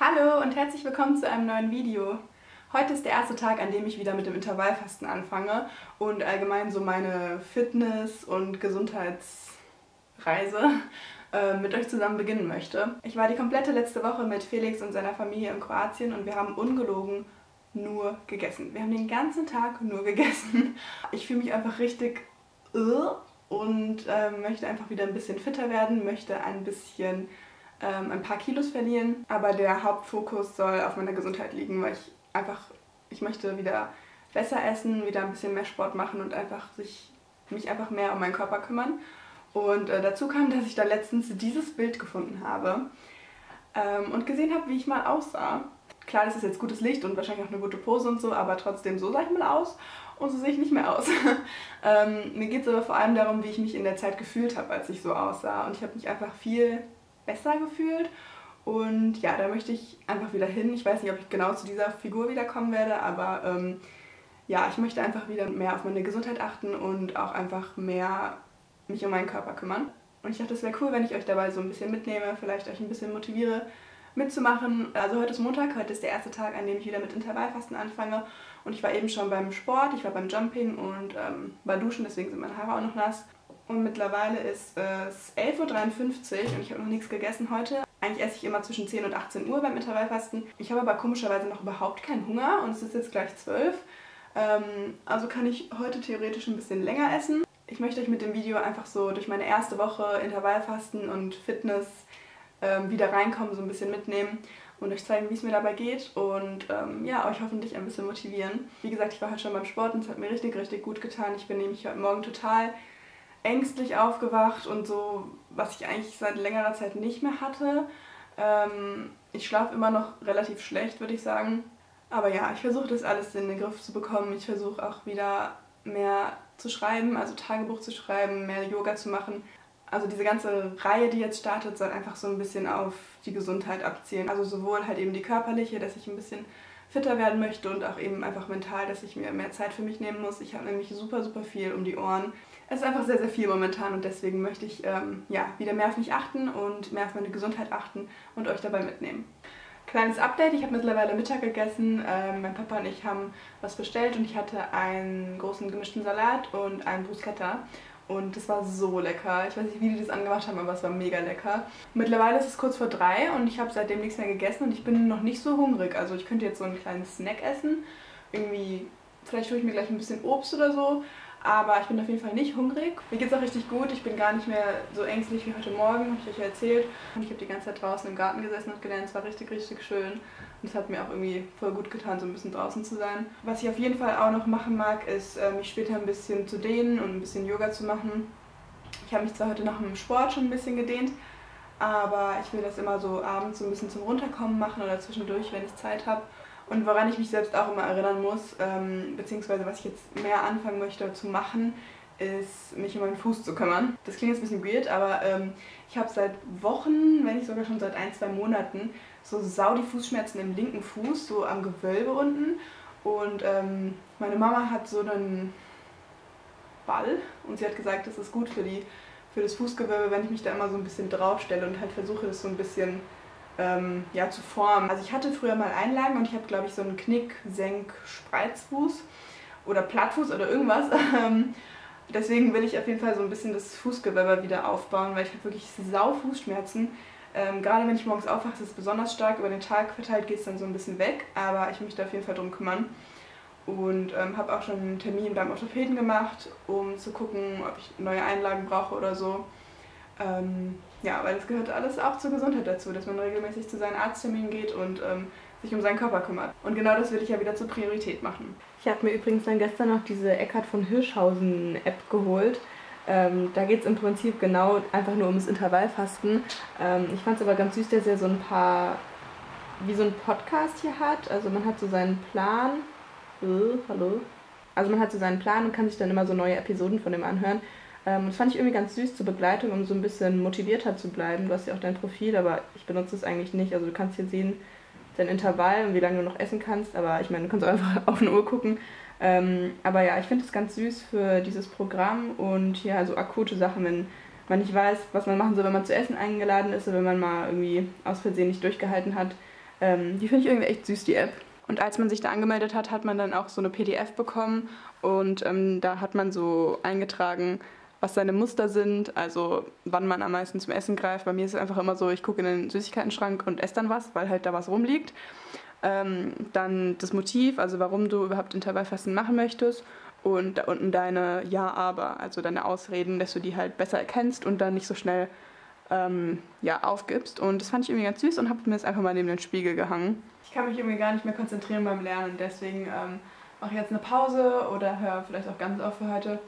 Hallo und herzlich willkommen zu einem neuen Video. Heute ist der erste Tag, an dem ich wieder mit dem Intervallfasten anfange und allgemein so meine Fitness- und Gesundheitsreise äh, mit euch zusammen beginnen möchte. Ich war die komplette letzte Woche mit Felix und seiner Familie in Kroatien und wir haben ungelogen nur gegessen. Wir haben den ganzen Tag nur gegessen. Ich fühle mich einfach richtig uh, und äh, möchte einfach wieder ein bisschen fitter werden, möchte ein bisschen ähm, ein paar Kilos verlieren, aber der Hauptfokus soll auf meiner Gesundheit liegen, weil ich einfach, ich möchte wieder besser essen, wieder ein bisschen mehr Sport machen und einfach sich, mich einfach mehr um meinen Körper kümmern. Und äh, dazu kam, dass ich da letztens dieses Bild gefunden habe ähm, und gesehen habe, wie ich mal aussah. Klar, das ist jetzt gutes Licht und wahrscheinlich auch eine gute Pose und so, aber trotzdem, so sah ich mal aus und so sehe ich nicht mehr aus. ähm, mir geht es aber vor allem darum, wie ich mich in der Zeit gefühlt habe, als ich so aussah. Und ich habe mich einfach viel besser gefühlt. Und ja, da möchte ich einfach wieder hin. Ich weiß nicht, ob ich genau zu dieser Figur wiederkommen werde, aber ähm, ja, ich möchte einfach wieder mehr auf meine Gesundheit achten und auch einfach mehr mich um meinen Körper kümmern. Und ich dachte, es wäre cool, wenn ich euch dabei so ein bisschen mitnehme, vielleicht euch ein bisschen motiviere mitzumachen. Also heute ist Montag, heute ist der erste Tag, an dem ich wieder mit Intervallfasten anfange. Und ich war eben schon beim Sport, ich war beim Jumping und ähm, war duschen, deswegen sind meine Haare auch noch nass. Und mittlerweile ist es 11.53 Uhr und ich habe noch nichts gegessen heute. Eigentlich esse ich immer zwischen 10 und 18 Uhr beim Intervallfasten. Ich habe aber komischerweise noch überhaupt keinen Hunger und es ist jetzt gleich 12. Ähm, also kann ich heute theoretisch ein bisschen länger essen. Ich möchte euch mit dem Video einfach so durch meine erste Woche Intervallfasten und Fitness ähm, wieder reinkommen, so ein bisschen mitnehmen und euch zeigen, wie es mir dabei geht und ähm, ja, euch hoffentlich ein bisschen motivieren. Wie gesagt, ich war heute schon beim Sport und es hat mir richtig, richtig gut getan. Ich bin nämlich heute Morgen total ängstlich aufgewacht und so, was ich eigentlich seit längerer Zeit nicht mehr hatte. Ähm, ich schlafe immer noch relativ schlecht, würde ich sagen. Aber ja, ich versuche das alles in den Griff zu bekommen. Ich versuche auch wieder mehr zu schreiben, also Tagebuch zu schreiben, mehr Yoga zu machen. Also diese ganze Reihe, die jetzt startet, soll einfach so ein bisschen auf die Gesundheit abzielen. Also sowohl halt eben die körperliche, dass ich ein bisschen fitter werden möchte und auch eben einfach mental, dass ich mir mehr Zeit für mich nehmen muss. Ich habe nämlich super, super viel um die Ohren. Es ist einfach sehr, sehr viel momentan und deswegen möchte ich ähm, ja, wieder mehr auf mich achten und mehr auf meine Gesundheit achten und euch dabei mitnehmen. Kleines Update, ich habe mittlerweile Mittag gegessen. Ähm, mein Papa und ich haben was bestellt und ich hatte einen großen gemischten Salat und einen Bruschetta. Und das war so lecker. Ich weiß nicht, wie die das angemacht haben, aber es war mega lecker. Mittlerweile ist es kurz vor drei und ich habe seitdem nichts mehr gegessen und ich bin noch nicht so hungrig. Also ich könnte jetzt so einen kleinen Snack essen. Irgendwie, vielleicht hole ich mir gleich ein bisschen Obst oder so. Aber ich bin auf jeden Fall nicht hungrig. Mir geht es auch richtig gut. Ich bin gar nicht mehr so ängstlich wie heute Morgen, habe ich euch erzählt. Und ich habe die ganze Zeit draußen im Garten gesessen und gelernt. Es war richtig, richtig schön. Und es hat mir auch irgendwie voll gut getan, so ein bisschen draußen zu sein. Was ich auf jeden Fall auch noch machen mag, ist äh, mich später ein bisschen zu dehnen und ein bisschen Yoga zu machen. Ich habe mich zwar heute nach dem Sport schon ein bisschen gedehnt, aber ich will das immer so abends so ein bisschen zum Runterkommen machen oder zwischendurch, wenn ich Zeit habe. Und woran ich mich selbst auch immer erinnern muss, ähm, beziehungsweise was ich jetzt mehr anfangen möchte zu machen, ist, mich um meinen Fuß zu kümmern. Das klingt jetzt ein bisschen weird, aber ähm, ich habe seit Wochen, wenn nicht sogar schon seit ein, zwei Monaten, so sau die Fußschmerzen im linken Fuß, so am Gewölbe unten. Und ähm, meine Mama hat so einen Ball und sie hat gesagt, das ist gut für, die, für das Fußgewölbe, wenn ich mich da immer so ein bisschen draufstelle und halt versuche, das so ein bisschen ähm, ja, zu formen. Also ich hatte früher mal Einlagen und ich habe, glaube ich, so einen Knick, Senk, Spreizfuß oder Plattfuß oder irgendwas. Ähm, deswegen will ich auf jeden Fall so ein bisschen das Fußgewölbe wieder aufbauen, weil ich habe wirklich sau Fußschmerzen. Ähm, gerade wenn ich morgens aufwache, ist es besonders stark. Über den Tag verteilt geht es dann so ein bisschen weg, aber ich möchte auf jeden Fall darum kümmern. Und ähm, habe auch schon einen Termin beim Orthopäden gemacht, um zu gucken, ob ich neue Einlagen brauche oder so. Ähm, ja, weil das gehört alles auch zur Gesundheit dazu, dass man regelmäßig zu seinen Arztterminen geht und ähm, sich um seinen Körper kümmert. Und genau das will ich ja wieder zur Priorität machen. Ich habe mir übrigens dann gestern noch diese Eckhard von Hirschhausen App geholt. Ähm, da geht es im Prinzip genau einfach nur ums Intervallfasten. Ähm, ich fand es aber ganz süß, dass er so ein paar, wie so ein Podcast hier hat. Also man hat so seinen Plan. Uh, hallo. Also man hat so seinen Plan und kann sich dann immer so neue Episoden von dem anhören. Ähm, das fand ich irgendwie ganz süß zur Begleitung, um so ein bisschen motivierter zu bleiben. Du hast ja auch dein Profil, aber ich benutze es eigentlich nicht. Also du kannst hier sehen, dein Intervall und wie lange du noch essen kannst. Aber ich meine, du kannst auch einfach auf eine Uhr gucken. Ähm, aber ja, ich finde es ganz süß für dieses Programm und ja, so akute Sachen, wenn man nicht weiß, was man machen soll, wenn man zu essen eingeladen ist oder wenn man mal irgendwie aus Versehen nicht durchgehalten hat. Ähm, die finde ich irgendwie echt süß, die App. Und als man sich da angemeldet hat, hat man dann auch so eine PDF bekommen und ähm, da hat man so eingetragen, was seine Muster sind, also wann man am meisten zum Essen greift. Bei mir ist es einfach immer so, ich gucke in den Süßigkeitenschrank und esse dann was, weil halt da was rumliegt. Ähm, dann das Motiv, also warum du überhaupt Intervallfasten machen möchtest und da unten deine Ja-Aber, also deine Ausreden, dass du die halt besser erkennst und dann nicht so schnell ähm, ja, aufgibst. Und das fand ich irgendwie ganz süß und habe mir das einfach mal neben den Spiegel gehangen. Ich kann mich irgendwie gar nicht mehr konzentrieren beim Lernen, deswegen ähm, mache ich jetzt eine Pause oder höre vielleicht auch ganz auf für heute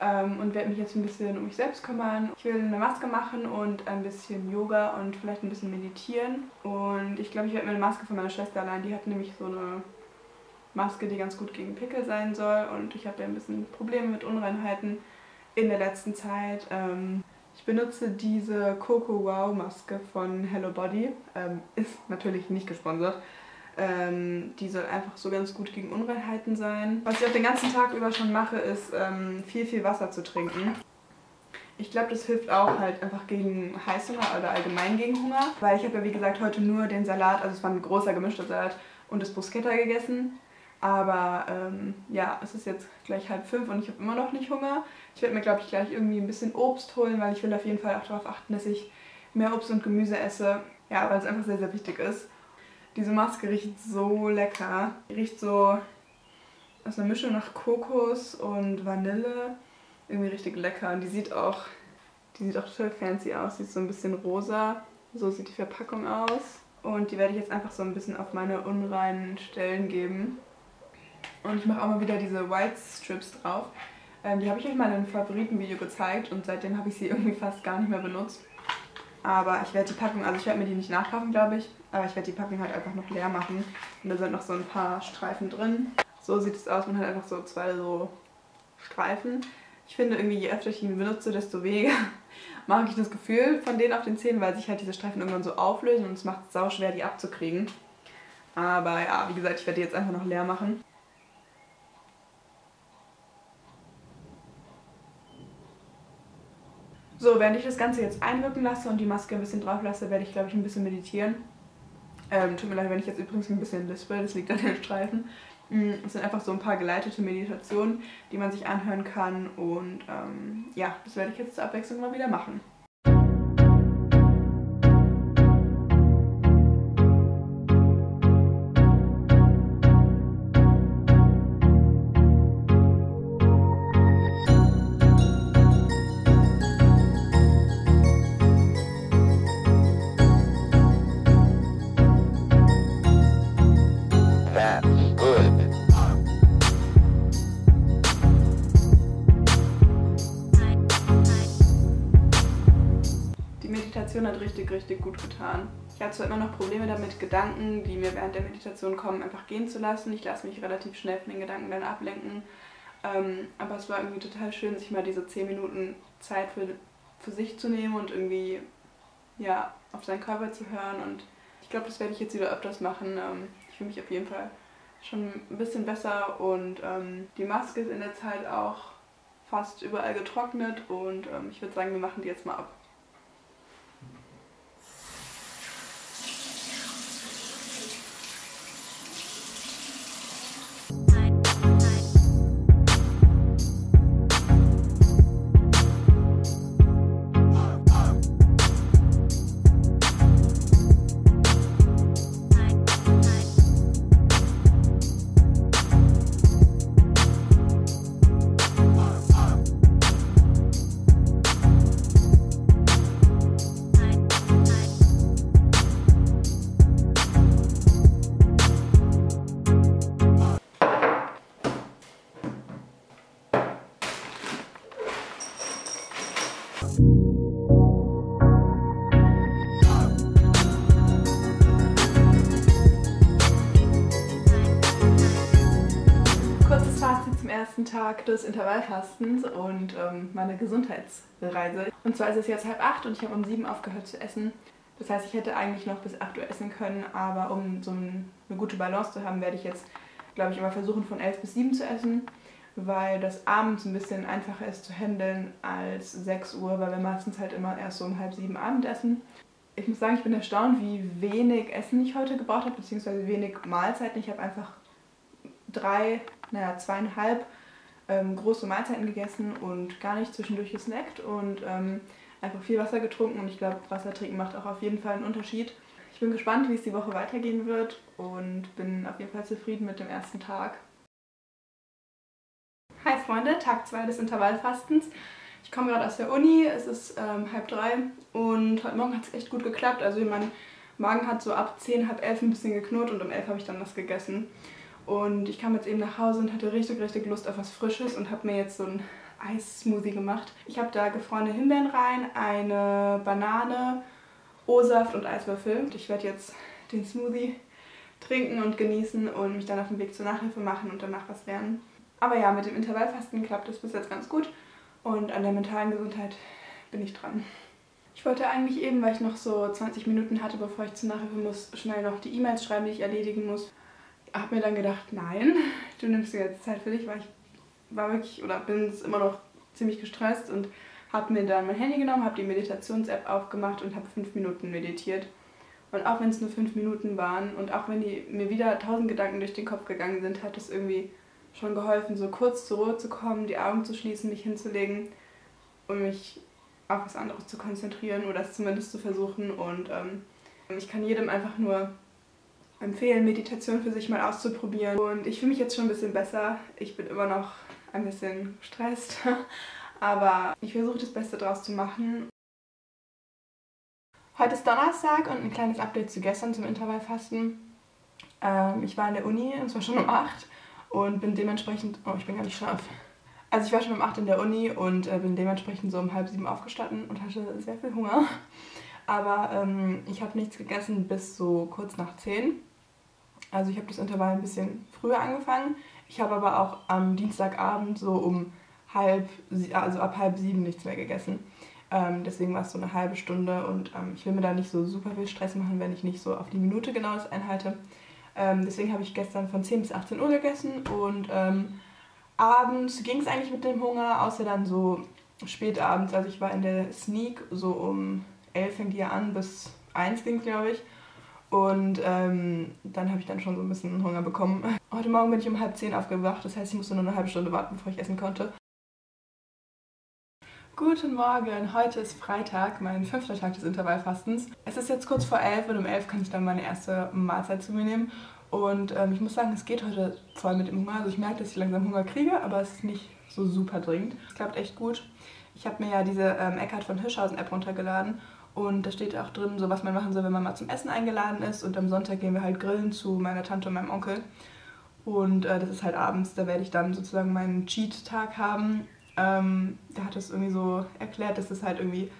ähm, und werde mich jetzt ein bisschen um mich selbst kümmern. Ich will eine Maske machen und ein bisschen Yoga und vielleicht ein bisschen meditieren. Und ich glaube, ich werde mir eine Maske von meiner Schwester allein. Die hat nämlich so eine Maske, die ganz gut gegen Pickel sein soll. Und ich habe ja ein bisschen Probleme mit Unreinheiten in der letzten Zeit. Ähm, ich benutze diese Coco Wow Maske von Hello Body. Ähm, ist natürlich nicht gesponsert. Ähm, die soll einfach so ganz gut gegen Unreinheiten sein. Was ich auch den ganzen Tag über schon mache, ist ähm, viel, viel Wasser zu trinken. Ich glaube, das hilft auch halt einfach gegen Heißhunger oder allgemein gegen Hunger. Weil ich habe ja wie gesagt heute nur den Salat, also es war ein großer gemischter Salat und das Bruschetta gegessen. Aber ähm, ja, es ist jetzt gleich halb fünf und ich habe immer noch nicht Hunger. Ich werde mir, glaube ich, gleich irgendwie ein bisschen Obst holen, weil ich will auf jeden Fall auch darauf achten, dass ich mehr Obst und Gemüse esse. Ja, weil es einfach sehr, sehr wichtig ist. Diese Maske riecht so lecker. Die riecht so aus einer Mischung nach Kokos und Vanille. Irgendwie richtig lecker. Und die sieht auch, die sieht auch total fancy aus. Die ist so ein bisschen rosa. So sieht die Verpackung aus. Und die werde ich jetzt einfach so ein bisschen auf meine unreinen Stellen geben. Und ich mache auch mal wieder diese White Strips drauf. Ähm, die habe ich euch mal in einem Favoritenvideo gezeigt und seitdem habe ich sie irgendwie fast gar nicht mehr benutzt. Aber ich werde die Packung, also ich werde mir die nicht nachkaufen, glaube ich. Aber ich werde die Packung halt einfach noch leer machen. Und da sind noch so ein paar Streifen drin. So sieht es aus. Man hat einfach so zwei so Streifen. Ich finde irgendwie, je öfter ich ihn benutze, desto weniger mag ich das Gefühl von denen auf den Zähnen, weil sich halt diese Streifen irgendwann so auflösen und es macht es sau schwer, die abzukriegen. Aber ja, wie gesagt, ich werde die jetzt einfach noch leer machen. So, während ich das Ganze jetzt einwirken lasse und die Maske ein bisschen drauf lasse, werde ich, glaube ich, ein bisschen meditieren. Ähm, tut mir leid, wenn ich jetzt übrigens ein bisschen lispel, das liegt an den Streifen. Mm, es sind einfach so ein paar geleitete Meditationen, die man sich anhören kann und ähm, ja, das werde ich jetzt zur Abwechslung mal wieder machen. Richtig, gut getan. Ich hatte zwar immer noch Probleme damit, Gedanken, die mir während der Meditation kommen, einfach gehen zu lassen. Ich lasse mich relativ schnell von den Gedanken dann ablenken. Ähm, aber es war irgendwie total schön, sich mal diese 10 Minuten Zeit für, für sich zu nehmen und irgendwie ja, auf seinen Körper zu hören. Und ich glaube, das werde ich jetzt wieder öfters machen. Ähm, ich fühle mich auf jeden Fall schon ein bisschen besser und ähm, die Maske ist in der Zeit auch fast überall getrocknet und ähm, ich würde sagen, wir machen die jetzt mal ab. Tag des Intervallfastens und ähm, meiner Gesundheitsreise. Und zwar ist es jetzt halb acht und ich habe um sieben aufgehört zu essen. Das heißt, ich hätte eigentlich noch bis 8 Uhr essen können, aber um so eine gute Balance zu haben, werde ich jetzt, glaube ich, immer versuchen von 11 bis 7 zu essen, weil das abends ein bisschen einfacher ist zu handeln als 6 Uhr, weil wir meistens halt immer erst so um halb sieben Abend essen Ich muss sagen, ich bin erstaunt, wie wenig Essen ich heute gebraucht habe, beziehungsweise wenig Mahlzeiten. Ich habe einfach drei, naja, zweieinhalb ähm, große Mahlzeiten gegessen und gar nicht zwischendurch gesnackt und ähm, einfach viel Wasser getrunken. Und ich glaube, Wasser trinken macht auch auf jeden Fall einen Unterschied. Ich bin gespannt, wie es die Woche weitergehen wird und bin auf jeden Fall zufrieden mit dem ersten Tag. Hi Freunde, Tag 2 des Intervallfastens. Ich komme gerade aus der Uni, es ist ähm, halb drei und heute Morgen hat es echt gut geklappt. Also mein Magen hat so ab 10, halb elf ein bisschen geknurrt und um elf habe ich dann was gegessen. Und ich kam jetzt eben nach Hause und hatte richtig, richtig Lust auf was Frisches und habe mir jetzt so ein Eissmoothie gemacht. Ich habe da gefrorene Himbeeren rein, eine Banane, O-Saft und Eiswürfel. Ich werde jetzt den Smoothie trinken und genießen und mich dann auf den Weg zur Nachhilfe machen und danach was lernen. Aber ja, mit dem Intervallfasten klappt es bis jetzt ganz gut und an der mentalen Gesundheit bin ich dran. Ich wollte eigentlich eben, weil ich noch so 20 Minuten hatte, bevor ich zur Nachhilfe muss, schnell noch die E-Mails schreiben, die ich erledigen muss. Habe mir dann gedacht, nein, du nimmst dir jetzt Zeit für dich, weil ich war wirklich oder bin immer noch ziemlich gestresst und habe mir dann mein Handy genommen, habe die Meditations-App aufgemacht und habe fünf Minuten meditiert. Und auch wenn es nur fünf Minuten waren und auch wenn die, mir wieder tausend Gedanken durch den Kopf gegangen sind, hat es irgendwie schon geholfen, so kurz zur Ruhe zu kommen, die Augen zu schließen, mich hinzulegen und mich auf was anderes zu konzentrieren oder es zumindest zu versuchen. Und ähm, ich kann jedem einfach nur empfehlen, Meditation für sich mal auszuprobieren. Und ich fühle mich jetzt schon ein bisschen besser. Ich bin immer noch ein bisschen gestresst, aber ich versuche das Beste draus zu machen. Heute ist Donnerstag und ein kleines Update zu gestern zum Intervallfasten. Ähm, ich war in der Uni und zwar schon um 8 und bin dementsprechend, oh ich bin gar nicht scharf. Also ich war schon um 8 in der Uni und äh, bin dementsprechend so um halb sieben aufgestanden und hatte sehr viel Hunger. Aber ähm, ich habe nichts gegessen bis so kurz nach 10. Also ich habe das Intervall ein bisschen früher angefangen. Ich habe aber auch am Dienstagabend so um halb, also ab halb sieben nichts mehr gegessen. Ähm, deswegen war es so eine halbe Stunde und ähm, ich will mir da nicht so super viel Stress machen, wenn ich nicht so auf die Minute genau das einhalte. Ähm, deswegen habe ich gestern von 10 bis 18 Uhr gegessen und ähm, abends ging es eigentlich mit dem Hunger, außer dann so spät abends. Also ich war in der Sneak, so um 11 fängt die an, bis 1 ging glaube ich. Und ähm, dann habe ich dann schon so ein bisschen Hunger bekommen. Heute Morgen bin ich um halb zehn aufgewacht, das heißt, ich musste nur eine halbe Stunde warten, bevor ich essen konnte. Guten Morgen, heute ist Freitag, mein fünfter Tag des Intervallfastens. Es ist jetzt kurz vor elf und um elf kann ich dann meine erste Mahlzeit zu mir nehmen. Und ähm, ich muss sagen, es geht heute voll mit dem Hunger. Also ich merke, dass ich langsam Hunger kriege, aber es ist nicht so super dringend. Es klappt echt gut. Ich habe mir ja diese ähm, Eckhard von Hirschhausen App runtergeladen und da steht auch drin, so was man machen soll, wenn man mal zum Essen eingeladen ist. Und am Sonntag gehen wir halt grillen zu meiner Tante und meinem Onkel. Und äh, das ist halt abends, da werde ich dann sozusagen meinen Cheat-Tag haben ähm, der hat das irgendwie so erklärt, dass das halt irgendwie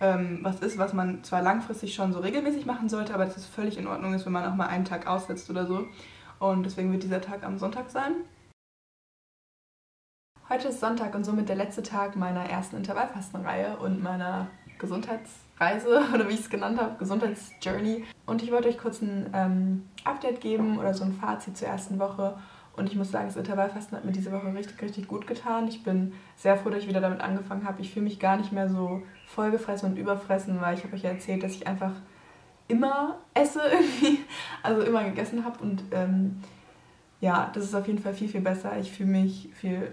ähm, was ist, was man zwar langfristig schon so regelmäßig machen sollte, aber dass es völlig in Ordnung ist, wenn man auch mal einen Tag aussetzt oder so. Und deswegen wird dieser Tag am Sonntag sein. Heute ist Sonntag und somit der letzte Tag meiner ersten Intervallfastenreihe und meiner Gesundheitsreise oder wie ich es genannt habe, Gesundheitsjourney. Und ich wollte euch kurz ein ähm, Update geben oder so ein Fazit zur ersten Woche und ich muss sagen, das Intervallfasten hat mir diese Woche richtig, richtig gut getan. Ich bin sehr froh, dass ich wieder damit angefangen habe. Ich fühle mich gar nicht mehr so vollgefressen und überfressen, weil ich habe euch ja erzählt, dass ich einfach immer esse irgendwie, also immer gegessen habe. Und ähm, ja, das ist auf jeden Fall viel, viel besser. Ich fühle mich viel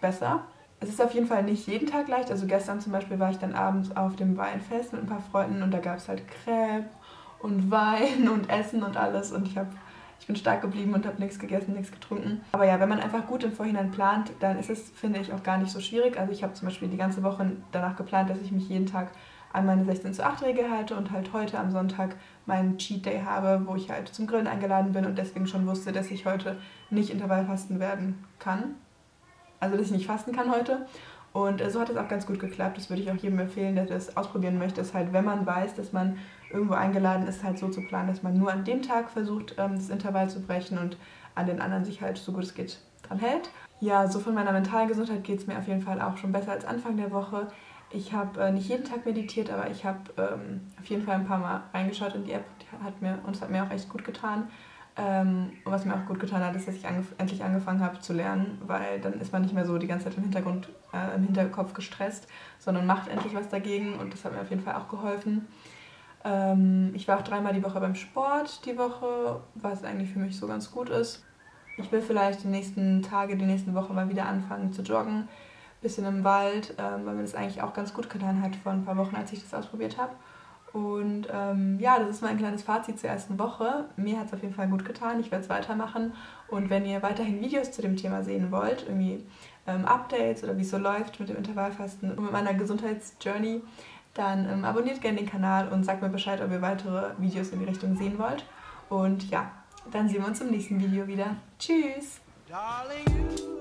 besser. Es ist auf jeden Fall nicht jeden Tag leicht. Also gestern zum Beispiel war ich dann abends auf dem Weinfest mit ein paar Freunden und da gab es halt Crepe und Wein und Essen und alles. Und ich habe ich bin stark geblieben und habe nichts gegessen, nichts getrunken. Aber ja, wenn man einfach gut im Vorhinein plant, dann ist es, finde ich, auch gar nicht so schwierig. Also ich habe zum Beispiel die ganze Woche danach geplant, dass ich mich jeden Tag an meine 16 zu 8 Regel halte und halt heute am Sonntag meinen Cheat Day habe, wo ich halt zum Grillen eingeladen bin und deswegen schon wusste, dass ich heute nicht Intervallfasten werden kann. Also dass ich nicht fasten kann heute. Und so hat es auch ganz gut geklappt. Das würde ich auch jedem empfehlen, der das ausprobieren möchte. Ist halt, wenn man weiß, dass man irgendwo eingeladen ist, halt so zu planen, dass man nur an dem Tag versucht, ähm, das Intervall zu brechen und an den anderen sich halt so gut es geht dran hält. Ja, so von meiner mentalen Gesundheit geht es mir auf jeden Fall auch schon besser als Anfang der Woche. Ich habe äh, nicht jeden Tag meditiert, aber ich habe ähm, auf jeden Fall ein paar Mal reingeschaut in die App. Die hat mir, und es hat mir auch echt gut getan. Ähm, und was mir auch gut getan hat, ist, dass ich angef endlich angefangen habe zu lernen, weil dann ist man nicht mehr so die ganze Zeit im Hintergrund, äh, im Hinterkopf gestresst, sondern macht endlich was dagegen und das hat mir auf jeden Fall auch geholfen. Ähm, ich war auch dreimal die Woche beim Sport die Woche, was eigentlich für mich so ganz gut ist. Ich will vielleicht die nächsten Tage, die nächsten Woche mal wieder anfangen zu joggen. Bisschen im Wald, ähm, weil mir das eigentlich auch ganz gut getan hat vor ein paar Wochen, als ich das ausprobiert habe. Und ähm, ja, das ist mein kleines Fazit zur ersten Woche. Mir hat es auf jeden Fall gut getan. Ich werde es weitermachen. Und wenn ihr weiterhin Videos zu dem Thema sehen wollt, irgendwie ähm, Updates oder wie es so läuft mit dem Intervallfasten und mit meiner Gesundheitsjourney, dann ähm, abonniert gerne den Kanal und sagt mir Bescheid, ob ihr weitere Videos in die Richtung sehen wollt. Und ja, dann sehen wir uns im nächsten Video wieder. Tschüss! Darling,